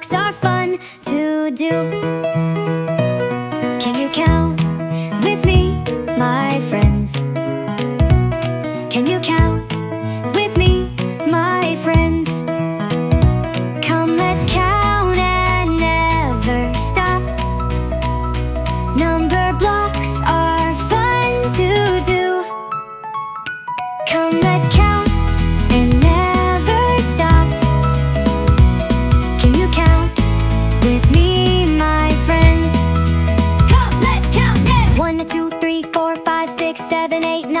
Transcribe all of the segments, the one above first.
walks are fun to do Can you count with me, my friends? Can you count?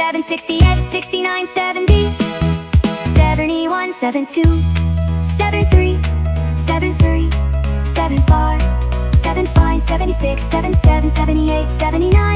67, 68, 69, 70, 71, 72, 73, 73, 75, 75, 76, 77, 78, 79,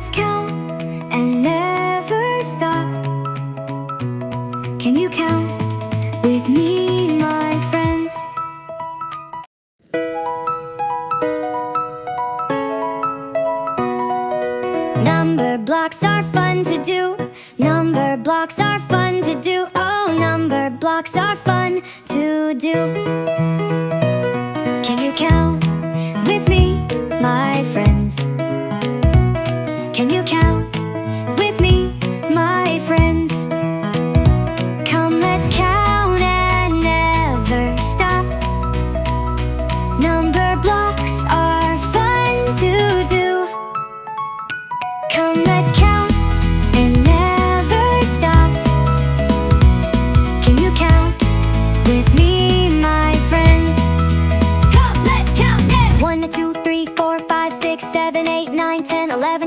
Let's count and never stop. Can you count with me, my friends? Number blocks are fun to do. Number blocks are fun to do. Oh, number blocks are fun to do.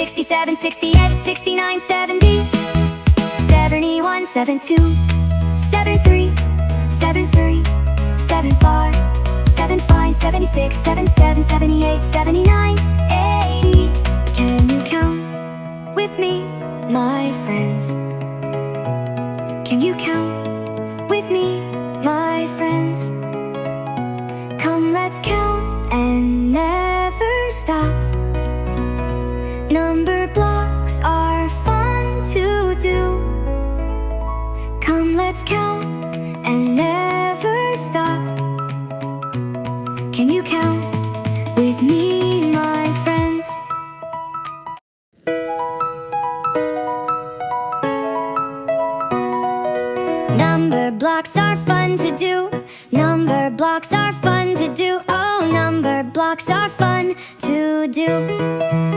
67, 68, 69, 70, 71, 72, 73, 73, 75, 75, 76, 77, 78, 79, 80. Can you count with me, my friends? Can you count Number blocks are fun to do. Number blocks are fun to do. Oh, number blocks are fun to do.